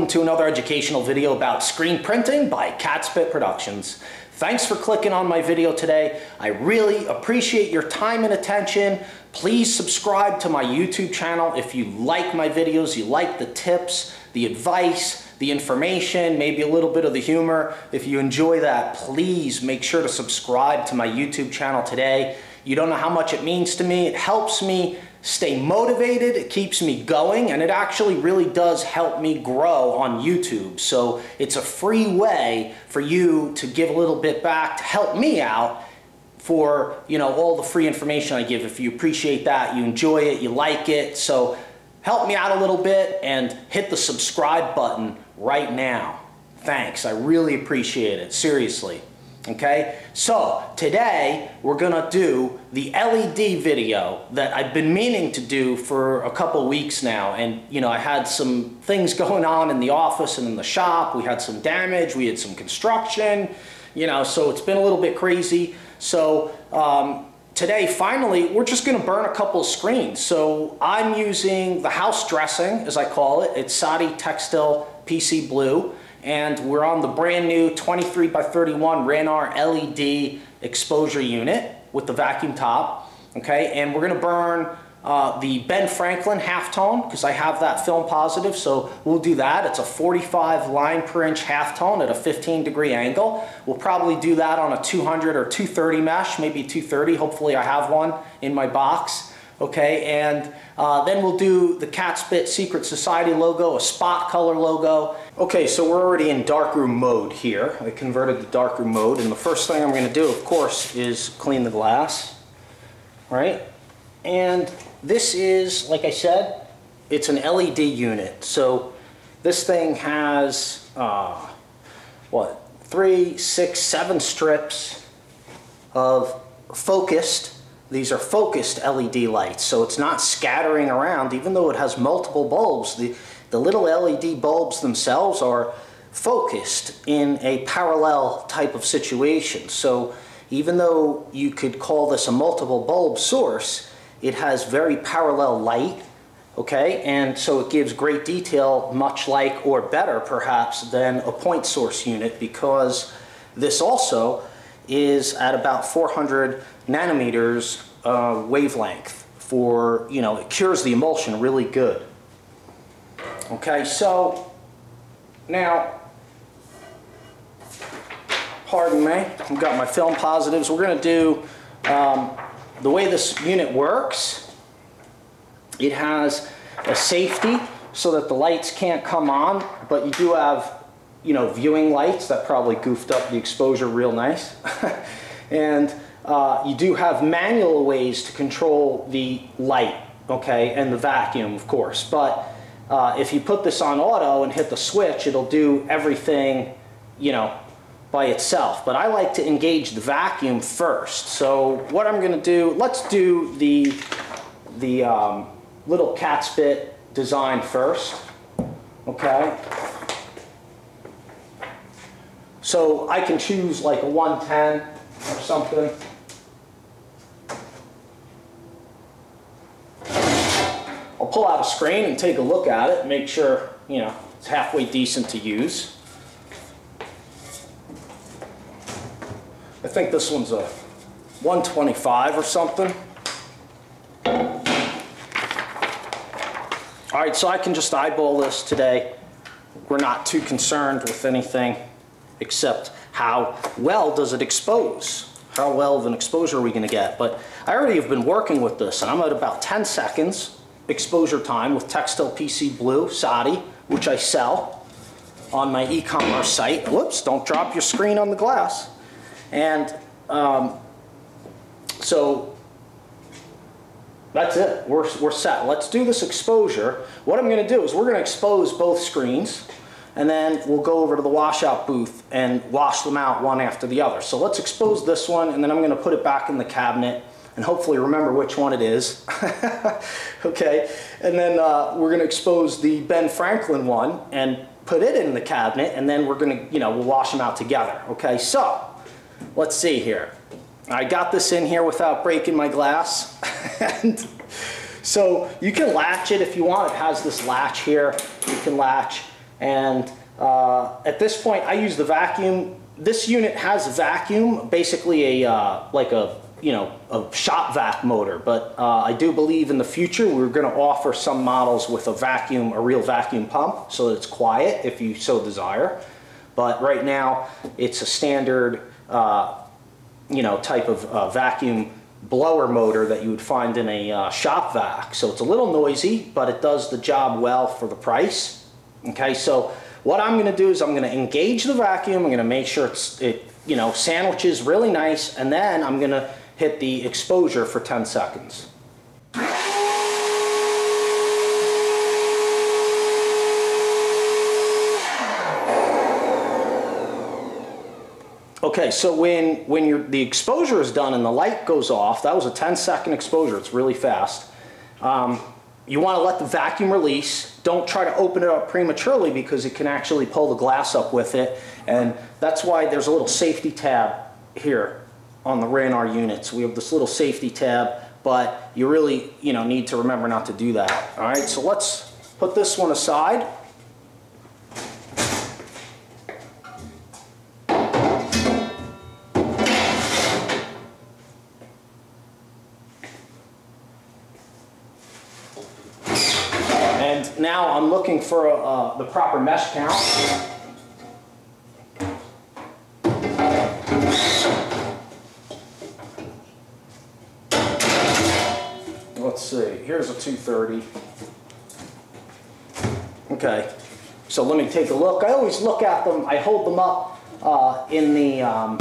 welcome to another educational video about screen printing by Catspit Productions. Thanks for clicking on my video today. I really appreciate your time and attention. Please subscribe to my YouTube channel if you like my videos, you like the tips, the advice, the information, maybe a little bit of the humor. If you enjoy that, please make sure to subscribe to my YouTube channel today. You don't know how much it means to me. It helps me stay motivated, it keeps me going, and it actually really does help me grow on YouTube. So it's a free way for you to give a little bit back to help me out for you know all the free information I give. If you appreciate that, you enjoy it, you like it, so help me out a little bit and hit the subscribe button right now. Thanks, I really appreciate it, seriously. Okay, so today we're gonna do the LED video that I've been meaning to do for a couple weeks now. And you know, I had some things going on in the office and in the shop. We had some damage, we had some construction, you know, so it's been a little bit crazy. So um, today, finally, we're just gonna burn a couple of screens. So I'm using the house dressing, as I call it. It's Saati Textil PC Blue and we're on the brand new 23 by 31 Ranar LED exposure unit with the vacuum top, okay? And we're gonna burn uh, the Ben Franklin halftone because I have that film positive, so we'll do that. It's a 45 line per inch halftone at a 15 degree angle. We'll probably do that on a 200 or 230 mesh, maybe 230. Hopefully I have one in my box okay? And uh, then we'll do the Catspit Secret Society logo, a spot color logo. Okay, so we're already in darkroom mode here. I converted to darkroom mode, and the first thing I'm gonna do, of course, is clean the glass, right? And this is, like I said, it's an LED unit. So this thing has, uh, what, three, six, seven strips of focused these are focused LED lights, so it's not scattering around. Even though it has multiple bulbs, the, the little LED bulbs themselves are focused in a parallel type of situation. So even though you could call this a multiple bulb source, it has very parallel light, okay? And so it gives great detail, much like, or better perhaps, than a point source unit because this also is at about 400 nanometers uh, wavelength for, you know, it cures the emulsion really good. Okay, so now, pardon me, I've got my film positives. We're going to do um, the way this unit works. It has a safety so that the lights can't come on, but you do have you know, viewing lights that probably goofed up the exposure real nice. and uh, you do have manual ways to control the light, okay, and the vacuum, of course. But uh, if you put this on auto and hit the switch, it'll do everything, you know, by itself. But I like to engage the vacuum first. So what I'm going to do, let's do the, the um, little Catspit design first, okay? So I can choose like a 110 or something. I'll pull out a screen and take a look at it, make sure, you know, it's halfway decent to use. I think this one's a 125 or something. All right, so I can just eyeball this today. We're not too concerned with anything except how well does it expose? How well of an exposure are we going to get? But I already have been working with this, and I'm at about 10 seconds exposure time with Textil PC Blue Saati, which I sell on my e-commerce site. Whoops, don't drop your screen on the glass. And um, so that's it, we're, we're set. Let's do this exposure. What I'm gonna do is we're gonna expose both screens and then we'll go over to the washout booth and wash them out one after the other. So let's expose this one and then I'm gonna put it back in the cabinet and hopefully remember which one it is. okay, and then uh, we're gonna expose the Ben Franklin one and put it in the cabinet and then we're gonna, you know, we'll wash them out together. Okay, so let's see here. I got this in here without breaking my glass. and so you can latch it if you want. It has this latch here. You can latch And uh, at this point, I use the vacuum. This unit has vacuum, basically a uh, like a you know a shop vac motor. But uh, I do believe in the future we're going to offer some models with a vacuum, a real vacuum pump, so that it's quiet if you so desire. But right now, it's a standard uh, you know type of uh, vacuum blower motor that you would find in a uh, shop vac. So it's a little noisy, but it does the job well for the price. Okay, so what I'm gonna do is I'm gonna engage the vacuum, I'm gonna make sure it's, it, you know, sandwiches really nice, and then I'm gonna hit the exposure for 10 seconds. Okay, so when, when the exposure is done and the light goes off, that was a 10 second exposure, it's really fast. Um, you want to let the vacuum release. Don't try to open it up prematurely because it can actually pull the glass up with it. And that's why there's a little safety tab here on the Ranar units. We have this little safety tab, but you really you know, need to remember not to do that. All right, so let's put this one aside. For uh, the proper mesh count. Let's see, here's a 230. Okay, so let me take a look. I always look at them, I hold them up uh, in the, um,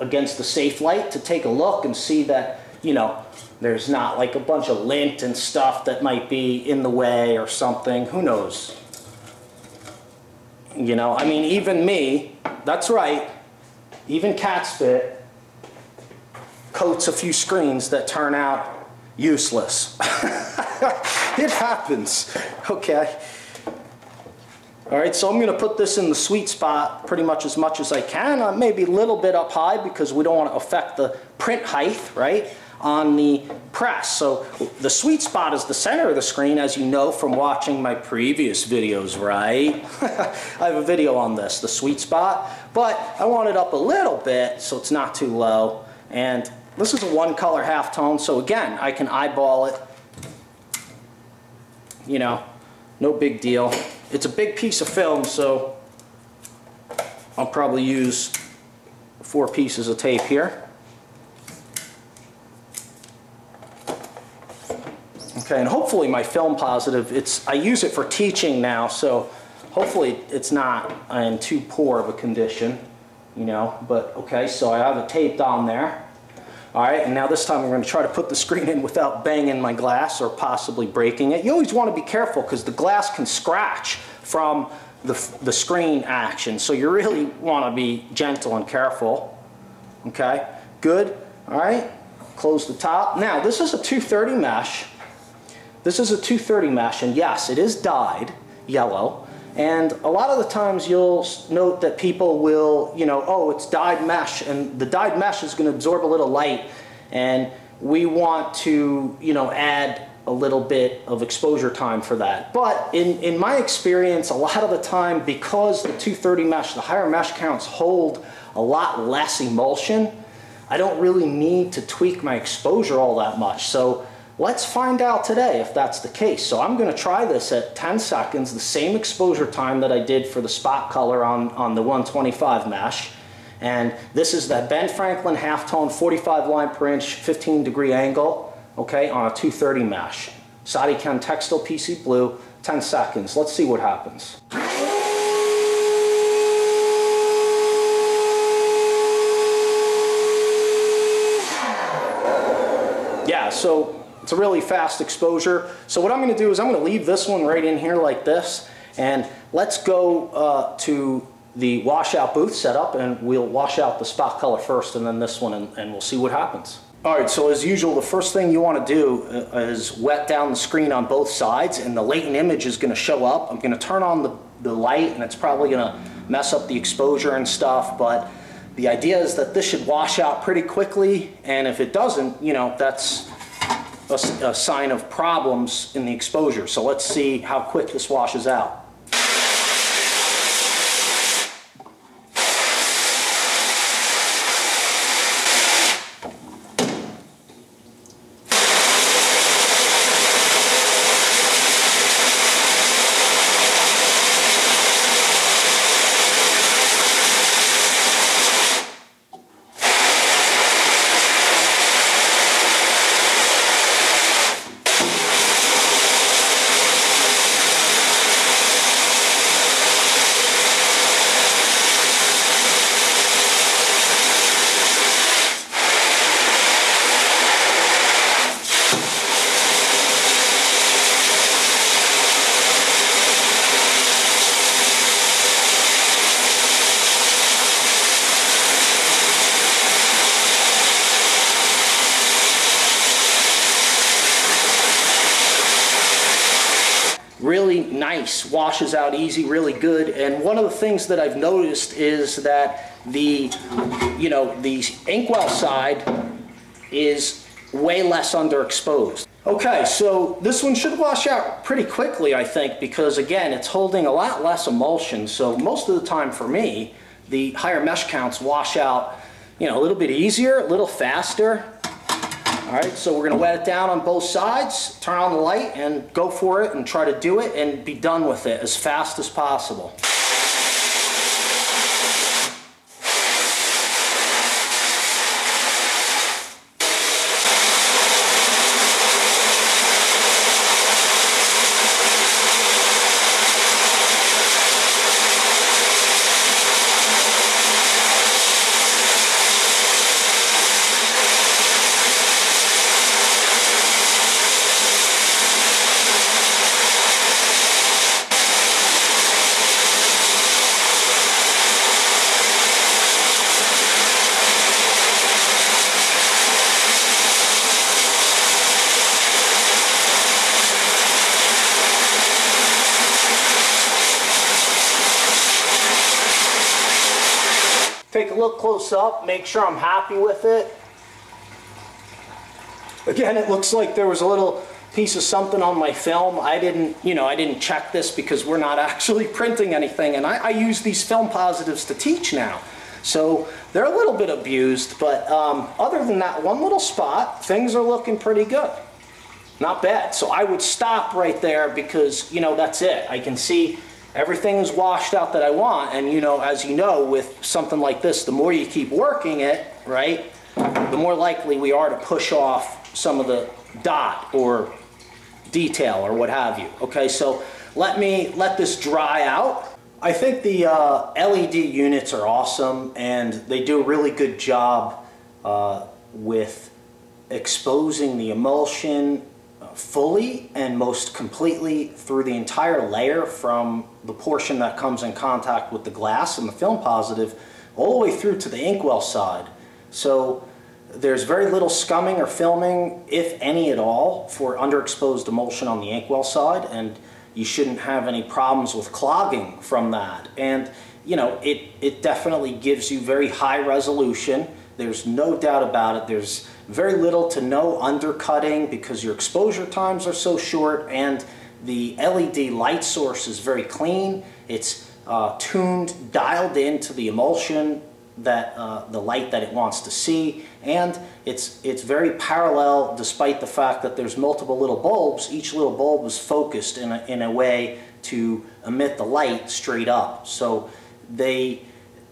against the safe light to take a look and see that, you know, there's not like a bunch of lint and stuff that might be in the way or something. Who knows? You know, I mean, even me, that's right, even CatSpit coats a few screens that turn out useless. it happens, okay? All right, so I'm gonna put this in the sweet spot pretty much as much as I can, uh, maybe a little bit up high because we don't wanna affect the print height, right? On the press. So the sweet spot is the center of the screen, as you know from watching my previous videos, right? I have a video on this, the sweet spot, but I want it up a little bit so it's not too low. And this is a one color halftone, so again, I can eyeball it. You know, no big deal. It's a big piece of film, so I'll probably use four pieces of tape here. And hopefully my film positive, it's, I use it for teaching now, so hopefully it's not in too poor of a condition, you know, but okay, so I have it taped on there. All right, and now this time I'm going to try to put the screen in without banging my glass or possibly breaking it. You always want to be careful because the glass can scratch from the, the screen action, so you really want to be gentle and careful. Okay, good. All right, close the top. Now, this is a 230 mesh. This is a 230 mesh, and yes, it is dyed yellow. And a lot of the times you'll note that people will, you know, oh, it's dyed mesh, and the dyed mesh is going to absorb a little light, and we want to, you know, add a little bit of exposure time for that. But in, in my experience, a lot of the time, because the 230 mesh, the higher mesh counts hold a lot less emulsion, I don't really need to tweak my exposure all that much. So Let's find out today if that's the case. So I'm gonna try this at 10 seconds, the same exposure time that I did for the spot color on, on the 125 mesh. And this is the Ben Franklin halftone 45 line per inch, 15 degree angle, okay, on a 230 mesh. SaatiChem Textil PC Blue, 10 seconds. Let's see what happens. Yeah, so it's a really fast exposure. So what I'm going to do is I'm going to leave this one right in here like this. And let's go uh, to the washout booth setup and we'll wash out the spot color first and then this one and, and we'll see what happens. All right, so as usual, the first thing you want to do uh, is wet down the screen on both sides and the latent image is going to show up. I'm going to turn on the, the light and it's probably going to mess up the exposure and stuff, but the idea is that this should wash out pretty quickly and if it doesn't, you know, that's a, a sign of problems in the exposure. So let's see how quick this washes out. nice, washes out easy, really good. And one of the things that I've noticed is that the, you know, the inkwell side is way less underexposed. Okay, so this one should wash out pretty quickly, I think, because again, it's holding a lot less emulsion. So most of the time for me, the higher mesh counts wash out, you know, a little bit easier, a little faster. All right, so we're gonna wet it down on both sides, turn on the light and go for it and try to do it and be done with it as fast as possible. Take a look up, make sure I'm happy with it. Again, it looks like there was a little piece of something on my film. I didn't, you know, I didn't check this because we're not actually printing anything and I, I use these film positives to teach now. So they're a little bit abused, but um, other than that one little spot, things are looking pretty good. Not bad. So I would stop right there because, you know, that's it. I can see everything is washed out that I want. And you know, as you know, with something like this, the more you keep working it, right, the more likely we are to push off some of the dot or detail or what have you. Okay, so let me let this dry out. I think the uh, LED units are awesome and they do a really good job uh, with exposing the emulsion fully and most completely through the entire layer from the portion that comes in contact with the glass and the film positive all the way through to the inkwell side. So there's very little scumming or filming, if any at all, for underexposed emulsion on the inkwell side and you shouldn't have any problems with clogging from that. And you know, it, it definitely gives you very high resolution. There's no doubt about it. There's very little to no undercutting because your exposure times are so short and the LED light source is very clean. It's uh, tuned, dialed into the emulsion that uh, the light that it wants to see. And it's it's very parallel despite the fact that there's multiple little bulbs. Each little bulb is focused in a, in a way to emit the light straight up. So they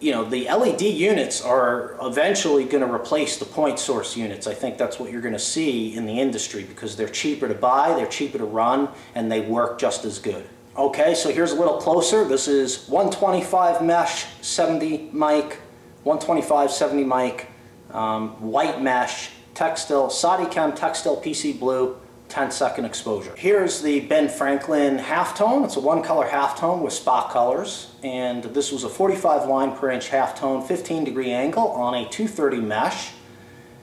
you know, the LED units are eventually going to replace the point source units. I think that's what you're going to see in the industry because they're cheaper to buy, they're cheaper to run, and they work just as good. Okay, so here's a little closer. This is 125 mesh, 70 mic, 125, 70 mic, um, white mesh, Textil, Chem textile PC Blue, 10 second exposure. Here's the Ben Franklin halftone. It's a one color halftone with spot colors. And this was a 45 line per inch halftone, 15 degree angle on a 230 mesh.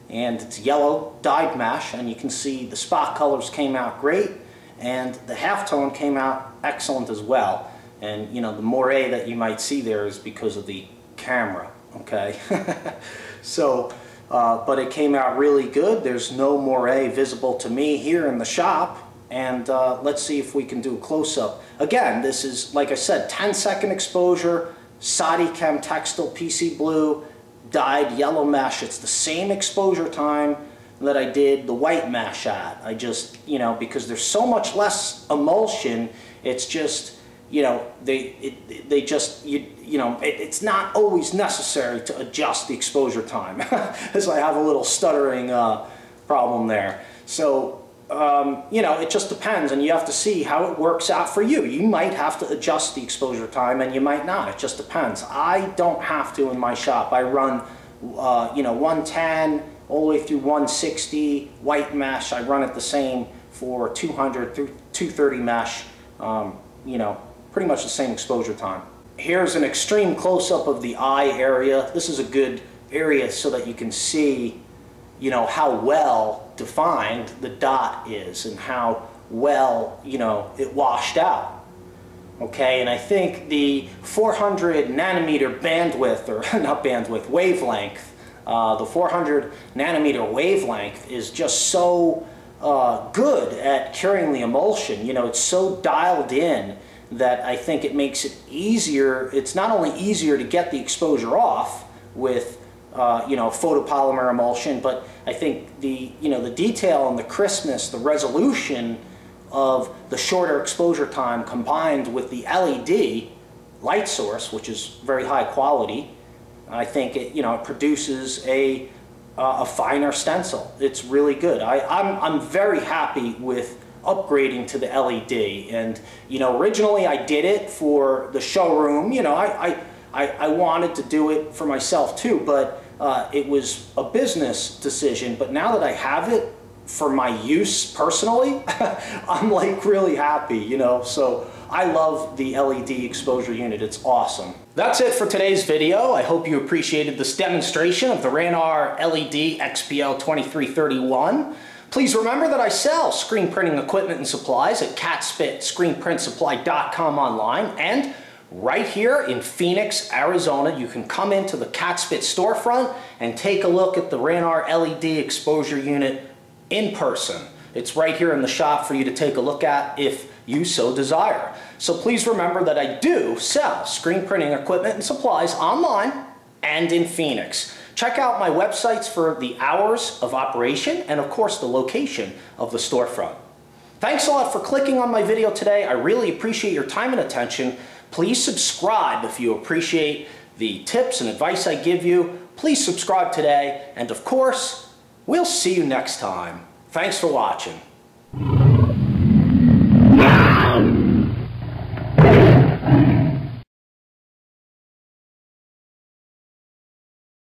And it's yellow dyed mesh and you can see the spot colors came out great and the halftone came out excellent as well. And you know, the moire that you might see there is because of the camera, okay? so uh, but it came out really good. There's no moire visible to me here in the shop. And uh, let's see if we can do a close-up. Again, this is, like I said, 10 second exposure, Chem Textile PC Blue, dyed yellow mesh. It's the same exposure time that I did the white mesh at. I just, you know, because there's so much less emulsion, it's just, you know, they, it, they just, you, you know, it, it's not always necessary to adjust the exposure time, as I have a little stuttering uh, problem there. So, um, you know, it just depends, and you have to see how it works out for you. You might have to adjust the exposure time, and you might not. It just depends. I don't have to in my shop. I run, uh, you know, 110 all the way through 160 white mesh. I run it the same for 200 through 230 mesh. Um, you know, pretty much the same exposure time. Here's an extreme close-up of the eye area. This is a good area so that you can see, you know, how well defined the dot is and how well, you know, it washed out. Okay, and I think the 400 nanometer bandwidth, or not bandwidth, wavelength, uh, the 400 nanometer wavelength is just so uh, good at curing the emulsion. You know, it's so dialed in that I think it makes it easier. It's not only easier to get the exposure off with, uh, you know, photopolymer emulsion, but I think the, you know, the detail and the crispness, the resolution of the shorter exposure time combined with the LED light source, which is very high quality, I think it, you know, it produces a, uh, a finer stencil. It's really good. I, I'm, I'm very happy with upgrading to the LED. And, you know, originally I did it for the showroom. You know, I, I, I wanted to do it for myself too, but uh, it was a business decision. But now that I have it for my use personally, I'm like really happy, you know. So I love the LED exposure unit. It's awesome. That's it for today's video. I hope you appreciated this demonstration of the Ranar LED XPO 2331. Please remember that I sell screen printing equipment and supplies at catspitscreenprintsupply.com online and right here in Phoenix, Arizona. You can come into the Catspit storefront and take a look at the Ranar LED exposure unit in person. It's right here in the shop for you to take a look at if you so desire. So please remember that I do sell screen printing equipment and supplies online and in Phoenix. Check out my websites for the hours of operation and of course the location of the storefront. Thanks a lot for clicking on my video today. I really appreciate your time and attention. Please subscribe if you appreciate the tips and advice I give you. Please subscribe today and of course, we'll see you next time. Thanks for watching.